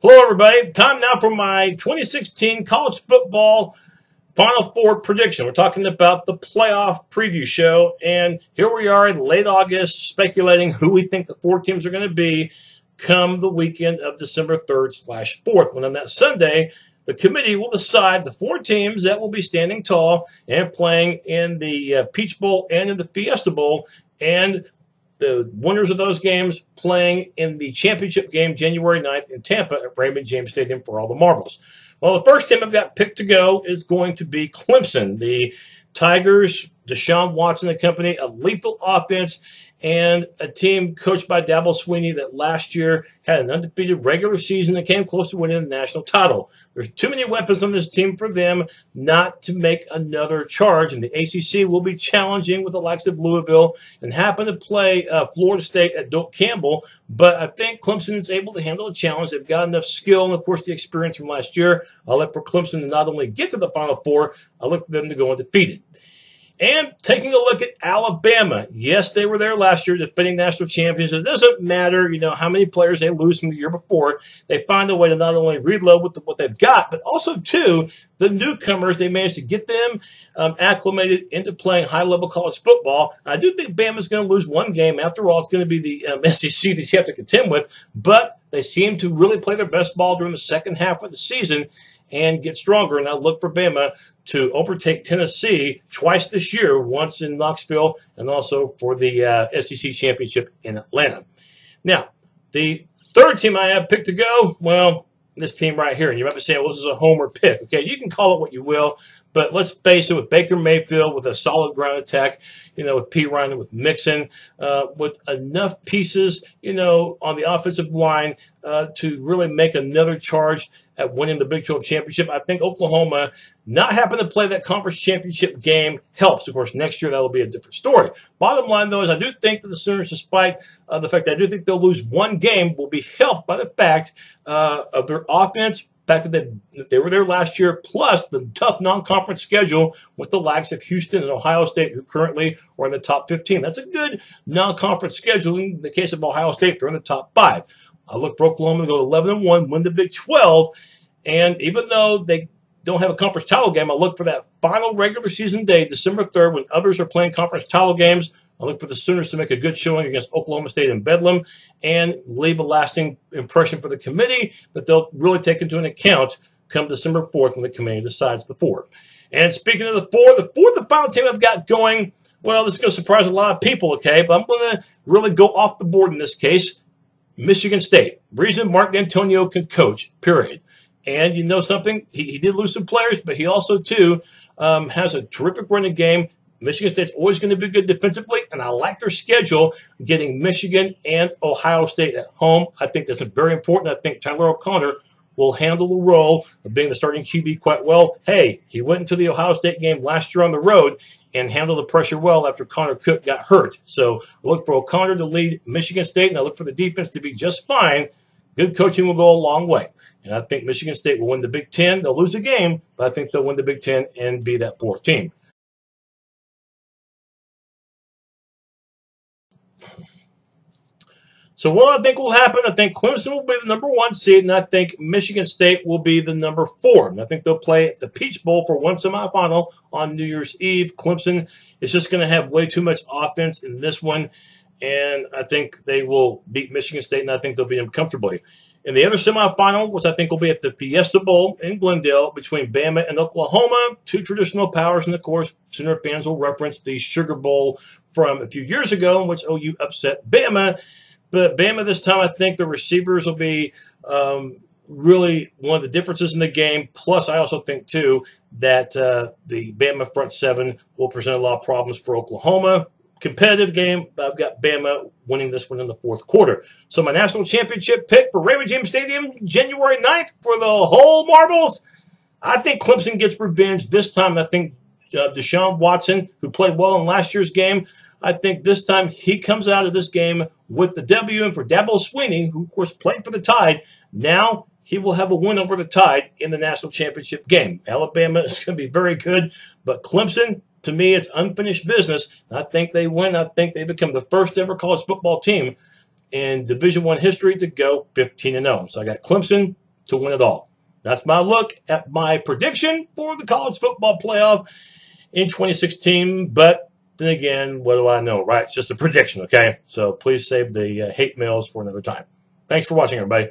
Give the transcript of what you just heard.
Hello, everybody. Time now for my 2016 college football Final Four prediction. We're talking about the playoff preview show, and here we are in late August speculating who we think the four teams are going to be come the weekend of December 3rd slash 4th, when on that Sunday, the committee will decide the four teams that will be standing tall and playing in the uh, Peach Bowl and in the Fiesta Bowl, and the winners of those games playing in the championship game January 9th in Tampa at Raymond James Stadium for all the marbles. Well, the first team I've got picked to go is going to be Clemson. The Tigers, Deshaun Watson and company, a lethal offense, and a team coached by Dabo Swinney that last year had an undefeated regular season that came close to winning the national title. There's too many weapons on this team for them not to make another charge, and the ACC will be challenging with the likes of Louisville and happen to play uh, Florida State at Doak Campbell. But I think Clemson is able to handle the challenge. They've got enough skill and, of course, the experience from last year. I look for Clemson to not only get to the Final Four, I look for them to go undefeated. And taking a look at Alabama. Yes, they were there last year, defending national champions. It doesn't matter, you know, how many players they lose from the year before. They find a way to not only reload with the, what they've got, but also, too, the newcomers, they managed to get them um, acclimated into playing high-level college football. I do think Bama's going to lose one game. After all, it's going to be the um, SEC that you have to contend with. But they seem to really play their best ball during the second half of the season and get stronger. And I look for Bama to overtake Tennessee twice this year, once in Knoxville and also for the uh, SEC championship in Atlanta. Now, the third team I have picked to go, well, this team right here. And you might be saying, well, this is a homer pick. Okay, you can call it what you will, but let's face it, with Baker Mayfield, with a solid ground attack, you know, with Perine, with Mixon, uh, with enough pieces, you know, on the offensive line uh, to really make another charge at winning the Big 12 championship. I think Oklahoma not having to play that conference championship game helps. Of course, next year that'll be a different story. Bottom line, though, is I do think that the Sooners, despite uh, the fact that I do think they'll lose one game, will be helped by the fact uh, of their offense fact that they, they were there last year, plus the tough non-conference schedule with the likes of Houston and Ohio State, who currently are in the top 15. That's a good non-conference schedule. In the case of Ohio State, they're in the top five. I look for Oklahoma to go 11 and 1, win the Big 12. And even though they don't have a conference title game, I look for that final regular season day, December 3rd, when others are playing conference title games. I look for the Sooners to make a good showing against Oklahoma State and Bedlam and leave a lasting impression for the committee that they'll really take into an account come December 4th when the committee decides the four. And speaking of the four, the fourth and final team I've got going, well, this is going to surprise a lot of people, okay? But I'm going to really go off the board in this case. Michigan State. Reason Mark Dantonio can coach, period. And you know something? He, he did lose some players, but he also, too, um, has a terrific running game. Michigan State's always going to be good defensively, and I like their schedule getting Michigan and Ohio State at home. I think that's very important. I think Tyler O'Connor will handle the role of being the starting QB quite well. Hey, he went into the Ohio State game last year on the road and handled the pressure well after Connor Cook got hurt. So look for O'Connor to lead Michigan State, and I look for the defense to be just fine. Good coaching will go a long way. And I think Michigan State will win the Big Ten. They'll lose a game, but I think they'll win the Big Ten and be that fourth team. So what I think will happen, I think Clemson will be the number one seed, and I think Michigan State will be the number four. And I think they'll play the Peach Bowl for one semifinal on New Year's Eve. Clemson is just going to have way too much offense in this one, and I think they will beat Michigan State, and I think they'll beat them comfortably. In the other semifinal, which I think will be at the Fiesta Bowl in Glendale between Bama and Oklahoma, two traditional powers, and of course, Sooner fans will reference the Sugar Bowl from a few years ago, in which OU upset Bama. But Bama this time, I think the receivers will be um, really one of the differences in the game. Plus, I also think, too, that uh, the Bama front seven will present a lot of problems for Oklahoma. Competitive game, but I've got Bama winning this one in the fourth quarter. So, my national championship pick for Raymond James Stadium, January 9th, for the whole marbles. I think Clemson gets revenge this time. I think uh, Deshaun Watson, who played well in last year's game, I think this time he comes out of this game with the W. And for Dabo Swinney, who of course played for the Tide, now he will have a win over the Tide in the national championship game. Alabama is going to be very good, but Clemson, to me, it's unfinished business. I think they win. I think they become the first ever college football team in Division One history to go 15 and 0. So I got Clemson to win it all. That's my look at my prediction for the college football playoff in 2016. But then again, what do I know, right? It's just a prediction, okay? So please save the uh, hate mails for another time. Thanks for watching, everybody.